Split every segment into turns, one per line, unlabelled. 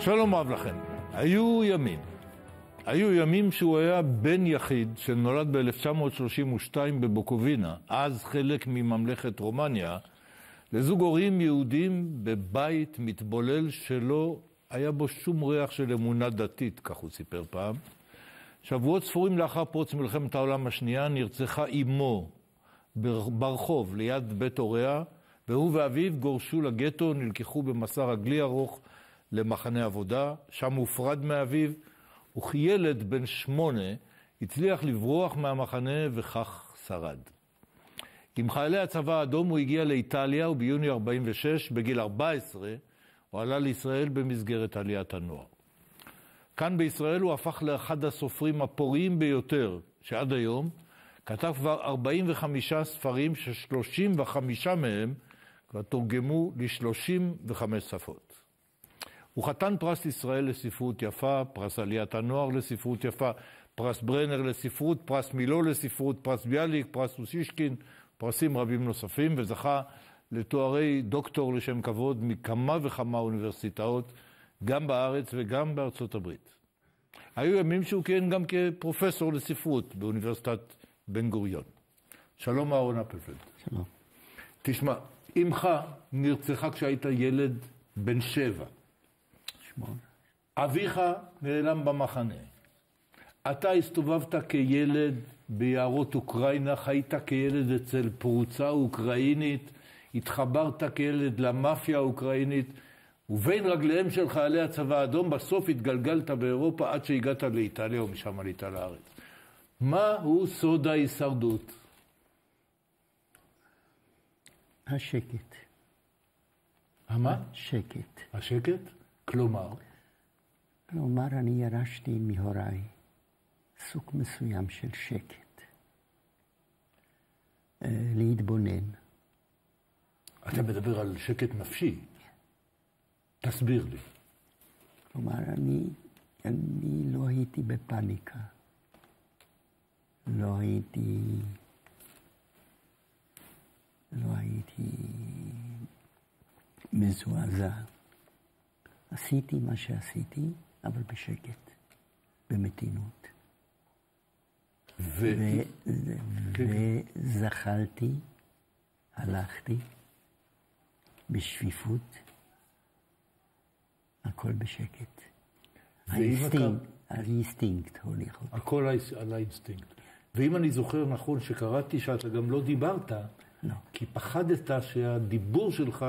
שלום רב לכם. היו ימים. היו ימים שהוא היה בן יחיד שנולד ב-1932 בבוקובינה, אז חלק מממלכת רומניה, לזוג הורים יהודים בבית מתבולל שלא היה בו שום ריח של אמונה דתית, כך הוא סיפר פעם. שבועות ספורים לאחר פרוץ מלחמת העולם השנייה נרצחה אמו ברחוב ליד בית הוריה, והוא ואביו גורשו לגטו, נלקחו במסע רגלי ארוך למחנה עבודה, שם הופרד מאביו, וכילד בן שמונה הצליח לברוח מהמחנה וכך שרד. עם חיילי הצבא האדום הוא הגיע לאיטליה וביוני 46, בגיל 14, הוא עלה לישראל במסגרת עליית הנוער. כאן בישראל הוא הפך לאחד הסופרים הפוריים ביותר, שעד היום כתב כבר 45 ספרים ש-35 מהם כבר תורגמו ל-35 שפות. הוא חתן פרס ישראל לספרות יפה, פרס עליית הנוער לספרות יפה, פרס ברנר לספרות, פרס מילו לספרות, פרס ביאליק, פרס אוסישקין, פרסים רבים נוספים, וזכה לתוארי דוקטור לשם כבוד מכמה וכמה אוניברסיטאות, גם בארץ וגם בארצות הברית. היו ימים שהוא כיהן גם כפרופסור לספרות באוניברסיטת בן גוריון. שלום אהרון אפלפלד.
שלום.
תשמע, אמך נרצחה כשהיית ילד בן שבע.
שמונה.
אביך נעלם במחנה. אתה הסתובבת כילד ביערות אוקראינה, חיית כילד אצל פרוצה אוקראינית, התחברת כילד למאפיה האוקראינית, ובין רגליהם של חיילי הצבא האדום בסוף התגלגלת באירופה עד שהגעת לאיטליה ומשם עלית לארץ. מהו סוד ההישרדות?
השקט.
המה?
שקט.
השקט? כלומר?
כלומר, אני ירשתי מהוריי סוג מסוים של שקט. אה, להתבונן.
אתה מדבר על שקט נפשי. תסביר לי.
כלומר, אני, אני לא הייתי בפאניקה. לא הייתי... לא הייתי מזועזע. עשיתי מה שעשיתי, אבל בשקט, במתינות.
ו...
ו- וזחלתי, הלכתי, בשפיפות, הכל בשקט. האינסטינקט, האינסטינקט הוליך אותי.
הכל על האינסטינקט. ואם אני זוכר נכון שקראתי שאתה גם לא דיברת,
לא.
כי פחדת שהדיבור שלך,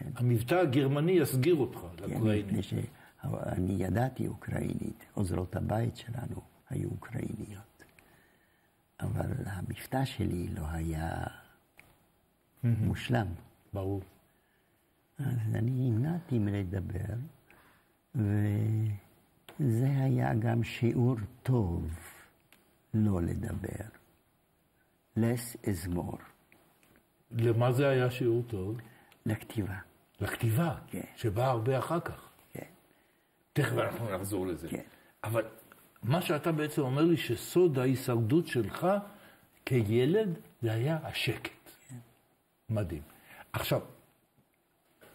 כן.
המבטא הגרמני יסגיר אותך
כי
לאוקראינים.
מפני שאני ידעתי אוקראינית, עוזרות הבית שלנו היו אוקראיניות. אבל המבטא שלי לא היה מושלם.
ברור.
אז אני נמנעתי מלדבר, וזה היה גם שיעור טוב לא לדבר. less is more,
למה זה היה שיעור טוב?
לכתיבה.
לכתיבה,
כן.
שבאה הרבה אחר כך.
כן,
תכף אנחנו נחזור לזה.
כן.
אבל מה שאתה בעצם אומר לי, שסוד ההישרדות שלך כילד, זה היה השקט.
כן.
מדהים. עכשיו,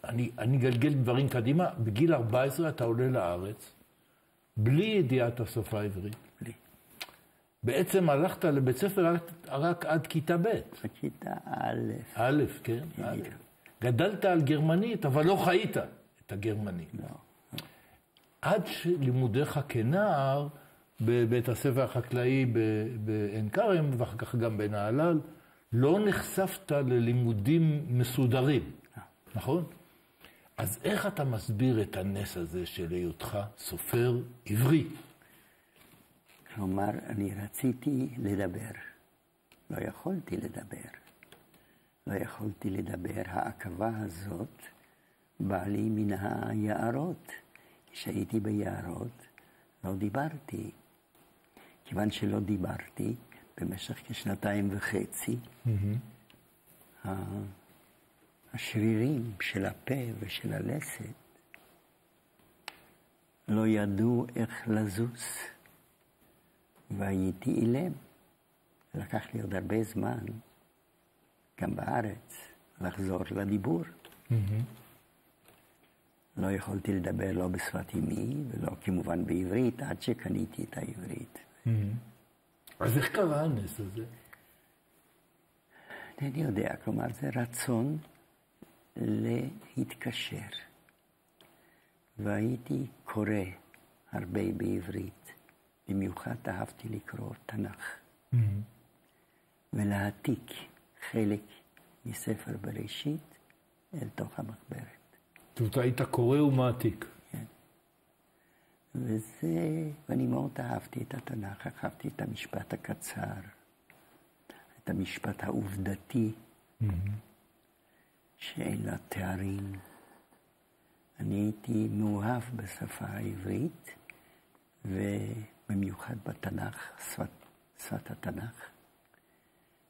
אני, אני אגלגל דברים קדימה. בגיל 14 אתה עולה לארץ, בלי ידיעת השפה העברית.
בלי.
בעצם הלכת לבית ספר רק, רק עד כיתה ב'.
בכיתה א',
א', כן? א'. גדלת על גרמנית, אבל לא חיית את הגרמנית.
לא.
עד שלימודיך כנער בבית הספר החקלאי בעין כרם, ואחר כך גם בנהלל, לא נחשפת ללימודים מסודרים, נכון? אז איך אתה מסביר את הנס הזה של היותך סופר עברי?
כלומר, אני רציתי לדבר. לא יכולתי לדבר. לא יכולתי לדבר. העכבה הזאת באה לי מן היערות. כשהייתי ביערות, לא דיברתי. כיוון שלא דיברתי, במשך כשנתיים וחצי, ה- השרירים של הפה ושל הלסת לא ידעו איך לזוז. והייתי אילם. לקח לי עוד הרבה זמן, גם בארץ, לחזור לדיבור. לא יכולתי לדבר לא בשפת אמי ולא כמובן בעברית, עד שקניתי את העברית.
אז איך קרה הנס הזה?
אינני יודע, כלומר זה רצון להתקשר. והייתי קורא הרבה בעברית, במיוחד אהבתי לקרוא תנ"ך. ולהעתיק חלק מספר בראשית אל תוך המחברת.
זאת אומרת, היית קורא ומעתיק.
כן. וזה, ואני מאוד אהבתי את התנ"ך, אהבתי את המשפט הקצר, את המשפט העובדתי, שאין לה תארים. אני הייתי מאוהב בשפה העברית, ובמיוחד בתנ"ך, שפת, שפת התנ"ך,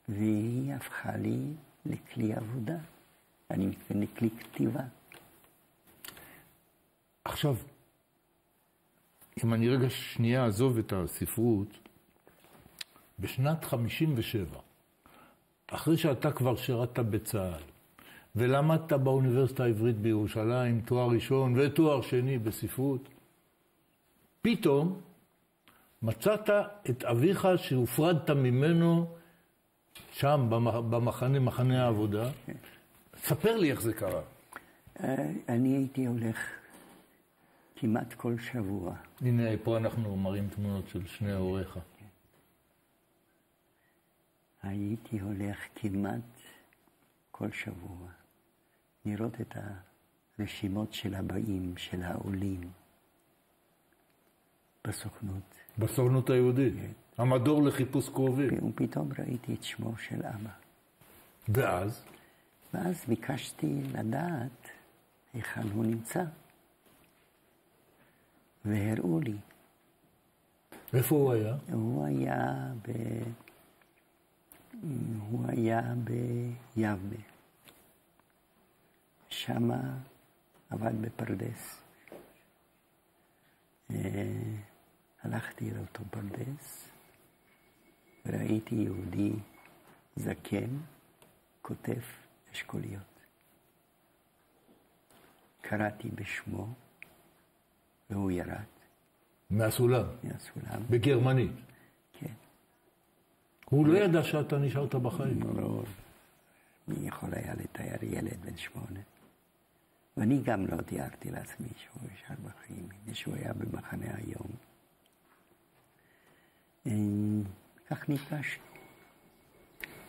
והיא הפכה לי לכלי עבודה. אני מתכוון לכלי כתיבה.
עכשיו, אם אני רגע שנייה אעזוב את הספרות, בשנת 57, אחרי שאתה כבר שירת בצה"ל, ולמדת באוניברסיטה העברית בירושלים, תואר ראשון ותואר שני בספרות, פתאום מצאת את אביך שהופרדת ממנו שם, במחנה, מחנה העבודה. ספר לי איך זה קרה.
אה, אני הייתי הולך כמעט כל שבוע.
הנה, פה אנחנו מראים תמונות של שני הוריך.
הייתי הולך כמעט כל שבוע לראות את הרשימות של הבאים, של העולים, בסוכנות.
בסוכנות היהודית? כן. המדור לחיפוש קרובים.
ופתאום ראיתי את שמו של אבא.
ואז?
ואז ביקשתי לדעת היכן הוא נמצא. והראו לי.
איפה הוא היה?
הוא היה ב... הוא היה ביבנה. שמה עבד בפרדס. אה, הלכתי לאותו פרדס, וראיתי יהודי זקן כותב אשכוליות. קראתי בשמו, והוא ירד.
מהסולם?
מהסולם.
בגרמנית?
כן.
הוא לא ידע שאתה נשארת בחיים.
לא, מי יכול היה לתאר ילד בן שמונה? ואני גם לא תיארתי לעצמי שהוא נשאר בחיים, מפני שהוא היה במחנה היום. כך נפגשנו.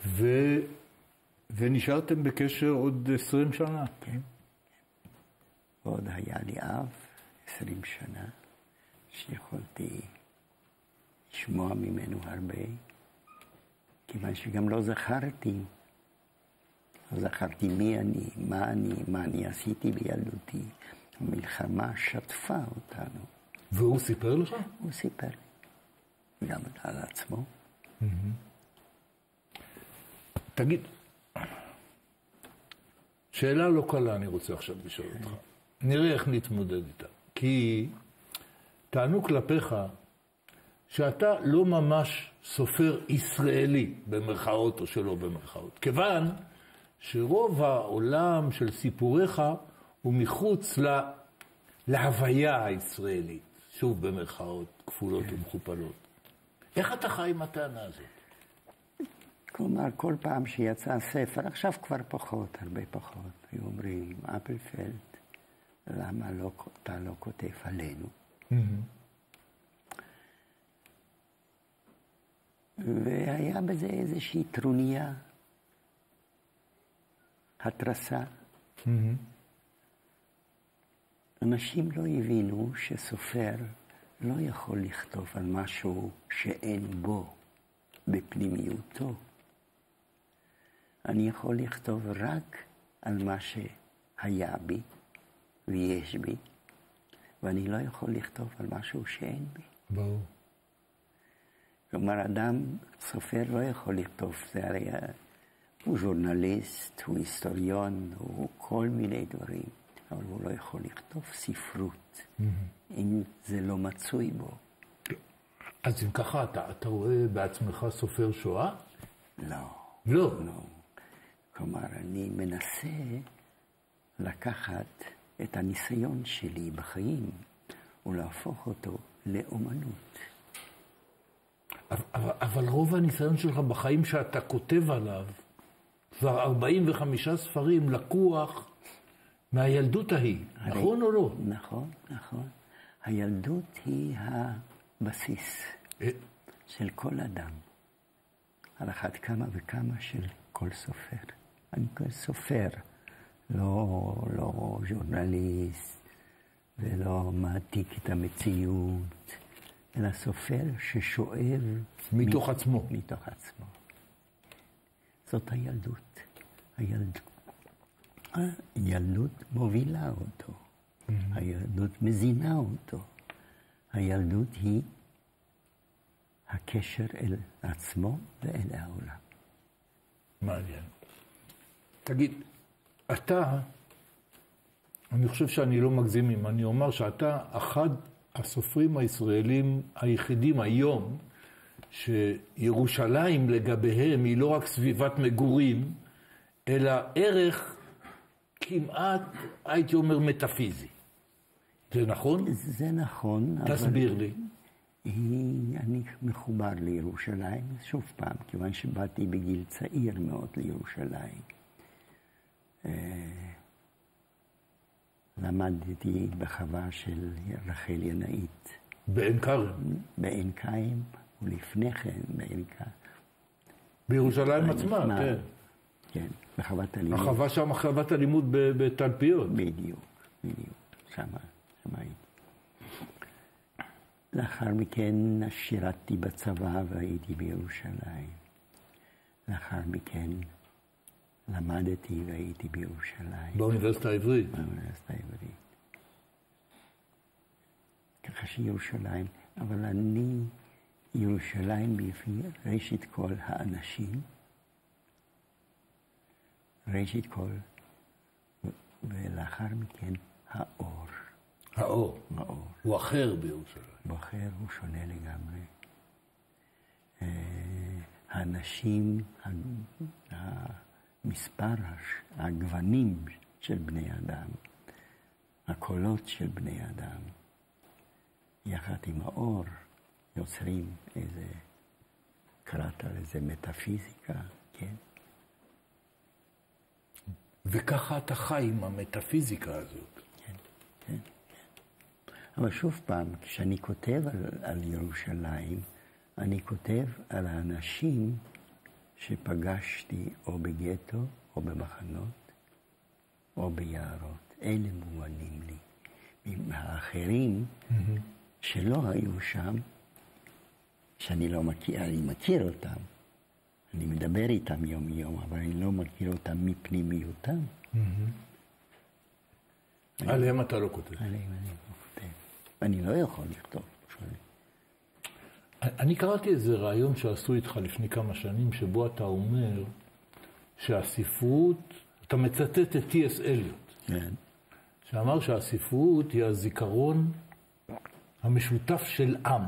ו... ונשארתם בקשר עוד עשרים שנה.
כן. ועוד היה לי אב, עשרים שנה, שיכולתי לשמוע ממנו הרבה, כיוון שגם לא זכרתי, לא זכרתי מי אני, מה אני, מה אני עשיתי בילדותי. המלחמה שטפה אותנו.
והוא סיפר לך?
הוא סיפר לי, גם על עצמו.
תגיד, שאלה לא קלה אני רוצה עכשיו לשאול אותך. נראה איך נתמודד איתה. כי טענו כלפיך שאתה לא ממש סופר ישראלי, במרכאות או שלא במרכאות. כיוון שרוב העולם של סיפוריך הוא מחוץ לה, להוויה הישראלית, שוב במרכאות כפולות ומכופלות. איך אתה חי עם הטענה הזאת?
כלומר, כל פעם שיצא ספר, עכשיו כבר פחות, הרבה פחות, היו אומרים, אפלפלד, למה לא, אתה לא כותב עלינו? והיה בזה איזושהי טרוניה, התרסה. אנשים לא הבינו שסופר לא יכול לכתוב על משהו שאין בו בפנימיותו. אני יכול לכתוב רק על מה שהיה בי, ויש בי, ואני לא יכול לכתוב על משהו שאין בי.
ברור.
כלומר, אדם, סופר לא יכול לכתוב, זה הרי הוא ז'ורנליסט, הוא היסטוריון, הוא כל מיני דברים, אבל הוא לא יכול לכתוב ספרות, mm-hmm. אם זה לא מצוי בו.
אז אם ככה, אתה, אתה רואה בעצמך סופר שואה?
לא.
לא?
לא. כלומר, אני מנסה לקחת את הניסיון שלי בחיים ולהפוך אותו לאומנות.
אבל, אבל רוב הניסיון שלך בחיים שאתה כותב עליו, כבר 45 ספרים, לקוח מהילדות ההיא, הרי, נכון או לא?
נכון, נכון. הילדות היא הבסיס אה? של כל אדם. על אחת כמה וכמה של כל סופר. אני כל סופר, לא, לא ז'ורנליסט ולא מעתיק את המציאות, אלא סופר ששואב...
מתוך מ... עצמו.
מתוך עצמו. זאת הילדות. הילד... הילדות מובילה אותו. Mm-hmm. הילדות מזינה אותו. הילדות היא הקשר אל עצמו ואל העולם.
מעניין. תגיד, אתה, אני חושב שאני לא מגזים אם אני אומר שאתה אחד הסופרים הישראלים היחידים היום, שירושלים לגביהם היא לא רק סביבת מגורים, אלא ערך כמעט, הייתי אומר, מטאפיזי. זה נכון?
זה נכון.
תסביר אבל... לי.
היא, אני מחובר לירושלים, שוב פעם, כיוון שבאתי בגיל צעיר מאוד לירושלים. אה, למדתי בחווה של רחל ינאית.
בעין כרם?
בעין כרם, ולפני כן בעין כרם.
בירושלים עצמה, כן.
כן, בחוות הלימוד.
החווה שם, חוות הלימוד בתלפיות.
בדיוק, בדיוק, שמה, שמה הייתי. לאחר מכן שירתתי בצבא והייתי בירושלים. לאחר מכן למדתי והייתי בירושלים.
באוניברסיטה העברית?
באוניברסיטה העברית. ככה שירושלים, אבל אני, ירושלים בפי ראשית כל האנשים, ראשית כל, ולאחר מכן האור.
האור.
האור.
הוא אחר בירושלים.
הוא אחר, הוא שונה לגמרי. אה, האנשים, מספר הגוונים של בני אדם, הקולות של בני אדם, יחד עם האור, יוצרים איזה, קראת לזה מטאפיזיקה, כן?
וככה אתה חי עם המטאפיזיקה הזאת.
כן, כן, כן. אבל שוב פעם, כשאני כותב על, על ירושלים, אני כותב על האנשים שפגשתי או בגטו, או במחנות, או ביערות. אלה מובנים לי. האחרים mm-hmm. שלא היו שם, שאני לא מכיר, אני מכיר אותם, אני מדבר איתם יום-יום, אבל אני לא מכיר אותם מפנימיותם. Mm-hmm.
עליהם אתה לא כותב.
עליהם אני לא כותב. אני לא יכול לכתוב.
אני קראתי איזה רעיון שעשו איתך לפני כמה שנים, שבו אתה אומר שהספרות, אתה מצטט את T.S. אליוט,
כן.
שאמר שהספרות היא הזיכרון המשותף של עם.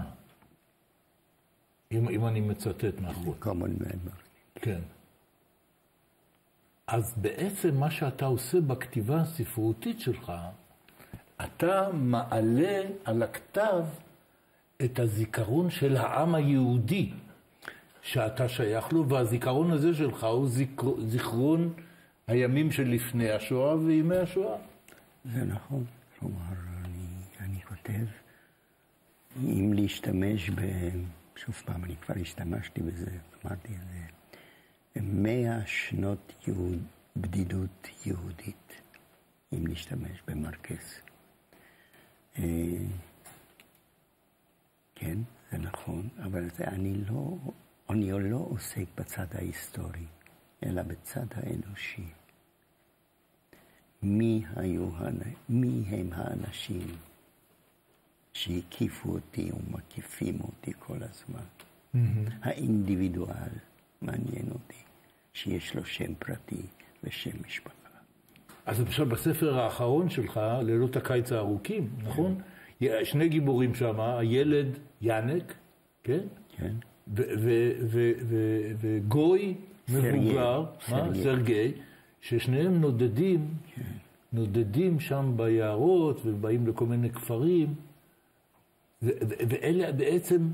אם, אם אני מצטט נכון.
common memory.
כן. אז בעצם מה שאתה עושה בכתיבה הספרותית שלך, אתה מעלה על הכתב את הזיכרון של העם היהודי שאתה שייך לו, והזיכרון הזה שלך הוא זיכר, זיכרון הימים שלפני השואה וימי השואה.
זה נכון. כלומר, אני, אני כותב, אם להשתמש ב... שוב פעם, אני כבר השתמשתי בזה, אמרתי את זה, מאה שנות יהוד, בדידות יהודית, אם להשתמש במרקס. אה, כן, זה נכון, אבל זה, אני לא, אני לא עוסק בצד ההיסטורי, אלא בצד האנושי. מי היו, מי הם האנשים שהקיפו אותי ומקיפים אותי כל הזמן? Mm-hmm. האינדיבידואל מעניין אותי, שיש לו שם פרטי ושם משפחה.
אז למשל בספר האחרון שלך, לילות הקיץ הארוכים, נכון? כן. שני גיבורים שם, הילד ינק, כן?
כן.
וגוי מבוגר, סרגי, ששניהם נודדים כן. נודדים שם ביערות ובאים לכל מיני כפרים, ואלה בעצם,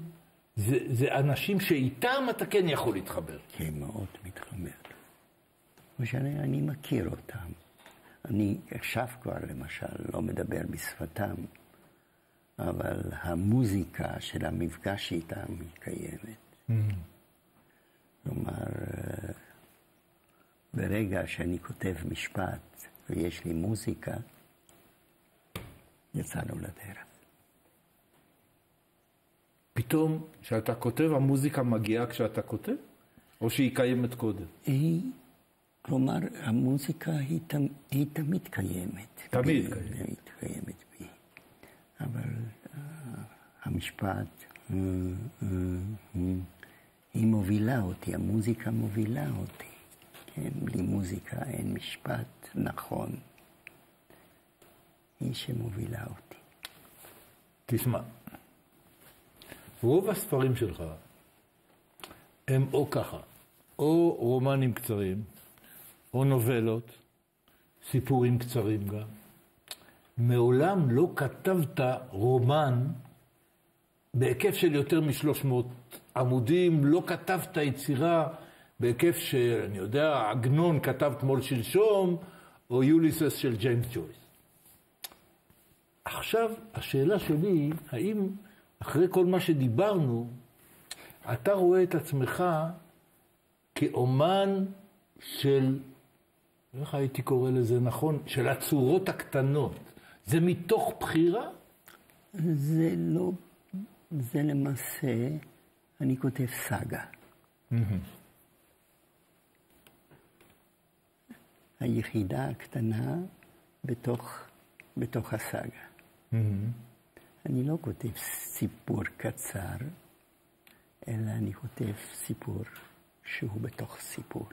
זה, זה אנשים שאיתם אתה כן יכול להתחבר.
כן, מאוד מתחבר. ושאני אני מכיר אותם. אני עכשיו כבר, למשל, לא מדבר בשפתם, אבל המוזיקה של המפגש איתם היא קיימת. כלומר, אה, ברגע שאני כותב משפט ויש לי מוזיקה, יצאנו לדרך.
פתאום, כשאתה כותב, המוזיקה מגיעה כשאתה כותב? או שהיא קיימת קודם?
היא, כלומר, המוזיקה היא, תמ- היא תמיד קיימת.
תמיד קיימת.
היא קיימת בי. אבל אה, המשפט, אה, אה, היא מובילה אותי, המוזיקה מובילה אותי. כן, בלי מוזיקה אין משפט נכון. היא שמובילה אותי.
תשמע, רוב הספרים שלך הם או ככה, או רומנים קצרים, או נובלות, סיפורים קצרים גם. מעולם לא כתבת רומן בהיקף של יותר מ-300 עמודים, לא כתבת יצירה בהיקף של, אני יודע, עגנון כתב תמול שלשום, או יוליסס של ג'יימס ג'ויס. עכשיו, השאלה שלי האם אחרי כל מה שדיברנו, אתה רואה את עצמך כאומן של, איך הייתי קורא לזה נכון? של הצורות הקטנות. זה מתוך בחירה?
זה לא, זה למעשה, אני כותב סאגה. היחידה הקטנה בתוך, בתוך הסאגה. אני לא כותב סיפור קצר, אלא אני כותב סיפור שהוא בתוך סיפור.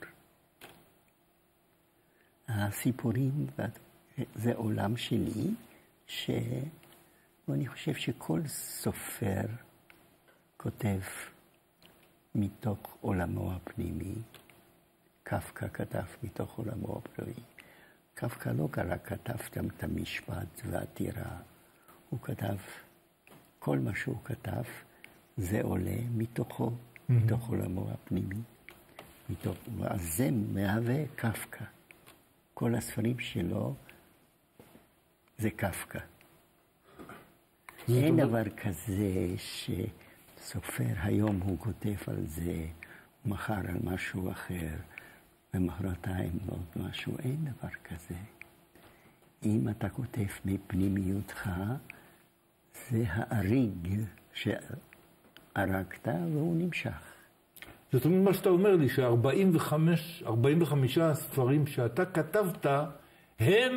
הסיפורים, זה עולם שלי, ש... חושב שכל סופר כותב מתוך עולמו הפנימי. קפקא כתב מתוך עולמו הפנימי. קפקא לא רק כתב גם את המשפט והעתירה, הוא כתב, כל מה שהוא כתב, זה עולה מתוכו, mm-hmm. מתוך עולמו הפנימי. מתוך, אז זה מהווה קפקא. כל הספרים שלו זה קפקא. אין דבר כזה שסופר היום הוא כותב על זה, מחר על משהו אחר, ומחרתיים עוד משהו, אין דבר כזה. אם אתה כותב מפנימיותך, זה האריג שהרגת והוא נמשך.
זאת אומרת, מה שאתה אומר לי, ש-45 הספרים שאתה כתבת, הם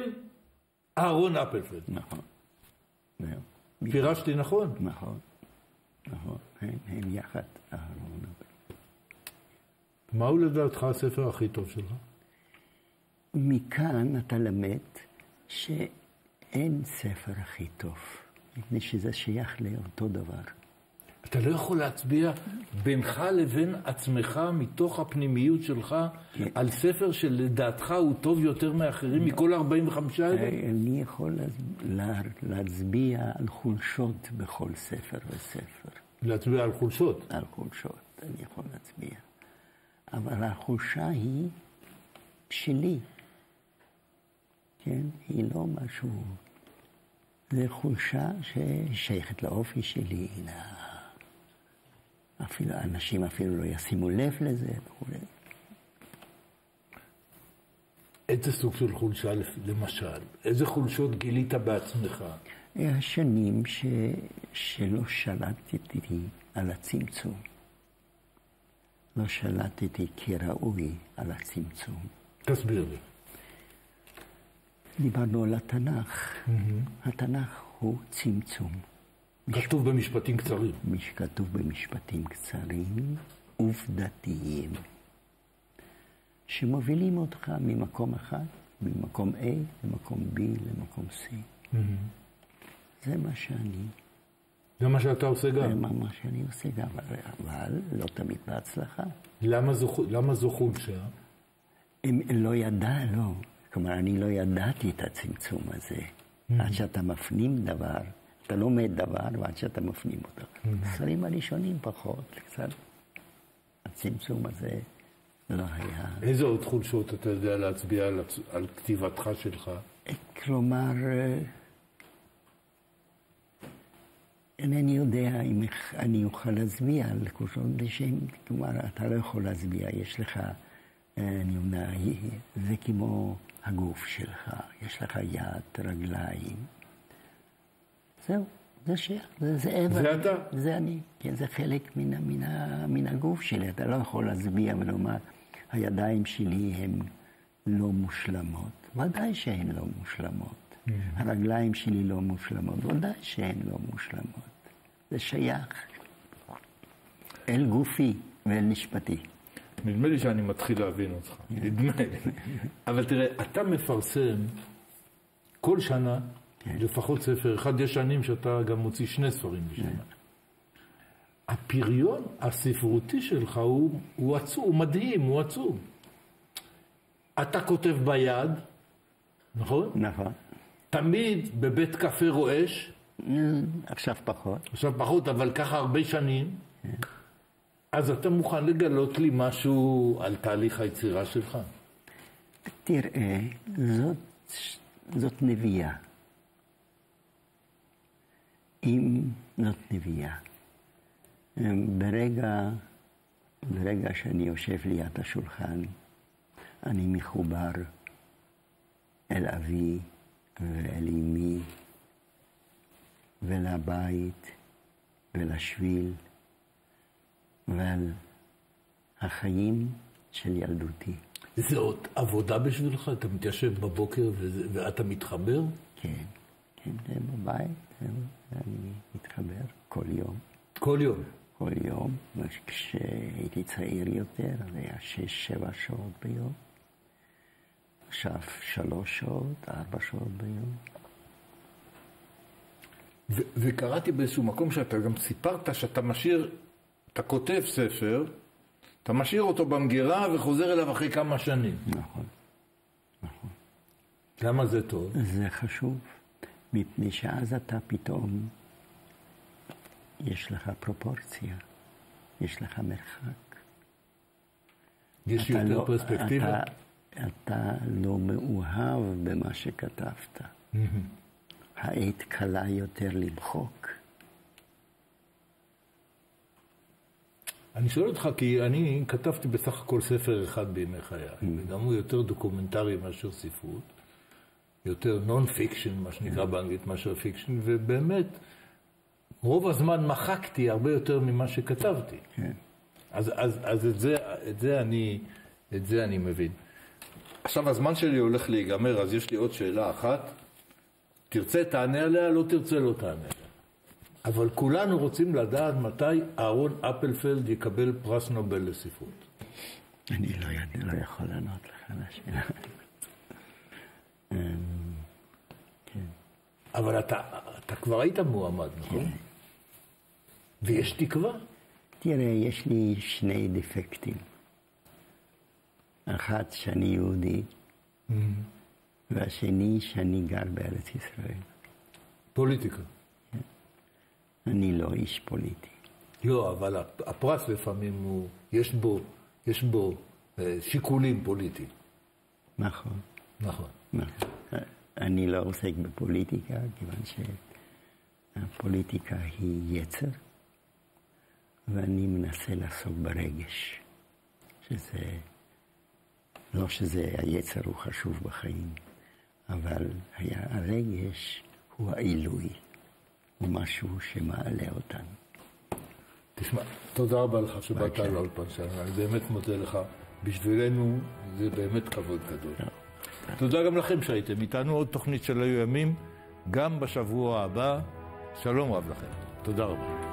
אהרון אפלפלד.
נכון. זהו.
פירשתי נכון?
נכון. נכון. הם, הם יחד אהרון אפלפלד.
מהו לדעתך הספר הכי טוב שלך?
מכאן אתה למד שאין ספר הכי טוב, מפני שזה שייך לאותו דבר.
אתה לא יכול להצביע בינך לבין עצמך, מתוך הפנימיות שלך,
כן.
על ספר שלדעתך הוא טוב יותר מאחרים, מכל ה-45 האלה?
אני יכול לה- להצביע על חולשות בכל ספר וספר.
להצביע על חולשות.
על חולשות, אני יכול להצביע. אבל החולשה היא שלי. כן? היא לא משהו... זה חולשה ששייכת לאופי שלי. אפילו אנשים אפילו לא ישימו לב לזה וכולי.
איזה סוג של חולשה, למשל? איזה חולשות גילית בעצמך?
היה שנים ש... שלא שלטתי על הצמצום. לא שלטתי כראוי על הצמצום.
תסביר לי.
דיברנו על התנ"ך. התנ"ך הוא צמצום.
כתוב במשפטים קצרים.
מי שכתוב במשפטים קצרים, עובדתיים, שמובילים אותך ממקום אחד, ממקום A למקום B למקום C. זה מה שאני,
זה מה שאתה עושה
זה
גם.
מה מה שאני עושה גם, אבל לא תמיד בהצלחה.
למה זו, למה זו חולשה?
לא ידע, לא. כלומר, אני לא ידעתי את הצמצום הזה. עד שאתה מפנים דבר, אתה לומד דבר, ועד שאתה מפנים אותו. הספרים הראשונים פחות, קצת. הצמצום הזה לא היה.
איזה עוד חולשות אתה יודע להצביע על, הצ... על כתיבתך שלך?
כלומר, אה, אינני יודע אם אני אוכל להצביע על חולשות לשם, כלומר, אתה לא יכול להצביע, יש לך, אה, אני אומר, זה כמו הגוף שלך, יש לך יד, רגליים. זהו, זה שייך, זה, זה
זה אתה?
זה אני, כן, זה חלק מן, מן, מן הגוף שלי. אתה לא יכול להצביע ולומר, הידיים שלי הן לא מושלמות. ודאי שהן לא מושלמות. Mm-hmm. הרגליים שלי לא מושלמות, ודאי שהן לא מושלמות. זה שייך אל גופי ואל נשפטי.
נדמה לי שאני מתחיל להבין אותך, נדמה לי. אבל תראה, אתה מפרסם כל שנה כן. לפחות ספר אחד, יש שנים שאתה גם מוציא שני ספרים בשנה. כן. הפריון הספרותי שלך הוא, הוא עצום, הוא מדהים, הוא עצום. אתה כותב ביד, נכון?
נכון.
תמיד בבית קפה רועש.
עכשיו פחות.
עכשיו פחות, אבל ככה הרבה שנים. אז אתה מוכן לגלות לי משהו על תהליך היצירה שלך?
תראה, זאת, זאת נביאה. אם זאת נביאה. ברגע, ברגע שאני יושב ליד השולחן, אני מחובר אל אבי ואל אמי ולבית ולשביל ועל החיים של ילדותי.
זה עוד עבודה בשבילך? אתה מתיישב בבוקר ואתה מתחבר?
כן, כן, זה בבית, אני מתחבר כל יום.
כל יום?
כל יום. כשהייתי צעיר יותר, זה היה שש, שבע שעות ביום. עכשיו שלוש שעות, ארבע שעות ביום.
וקראתי באיזשהו מקום שאתה גם סיפרת שאתה משאיר אתה כותב ספר, אתה משאיר אותו במגירה וחוזר אליו אחרי כמה שנים.
נכון, נכון.
למה זה טוב?
זה חשוב, מפני שאז אתה פתאום, יש לך פרופורציה, יש לך מרחק.
יש יותר לא, פרספקטיבה?
אתה, אתה לא מאוהב במה שכתבת. העת קלה יותר למחוק.
אני שואל אותך, כי אני כתבתי בסך הכל ספר אחד בימי חיי, mm. וגם הוא יותר דוקומנטרי מאשר ספרות, יותר non-fiction, מה שנקרא mm. באנגלית, מאשר fiction, ובאמת, רוב הזמן מחקתי הרבה יותר ממה שכתבתי. כן. אז, אז, אז את, זה, את, זה אני, את זה אני מבין. עכשיו הזמן שלי הולך להיגמר, אז יש לי עוד שאלה אחת. תרצה, תענה עליה, לא תרצה, לא תענה. אבל כולנו רוצים לדעת מתי אהרון אפלפלד יקבל פרס נובל לספרות.
אני לא יודע, לא יכול לענות לך על השאלה. אמ,
כן. אבל אתה, אתה כבר היית מועמד, נכון? כן. ויש תקווה?
תראה, יש לי שני דפקטים. אחת, שאני יהודי, mm-hmm. והשני, שאני גר בארץ ישראל.
פוליטיקה.
אני לא איש פוליטי.
לא, אבל הפרס לפעמים הוא, יש בו, יש בו אה, שיקולים פוליטיים.
נכון.
נכון.
נכון. אני לא עוסק בפוליטיקה, כיוון שהפוליטיקה היא יצר, ואני מנסה לעסוק ברגש, שזה, לא שזה היצר הוא חשוב בחיים, אבל היה, הרגש הוא העילוי. הוא משהו שמעלה אותנו.
תשמע, תודה רבה לך שבאת לאולפן שלנו, אני באמת מודה לך. בשבילנו זה באמת כבוד גדול. תודה גם לכם שהייתם איתנו, עוד תוכנית של היו ימים, גם בשבוע הבא. שלום רב לכם. תודה רבה.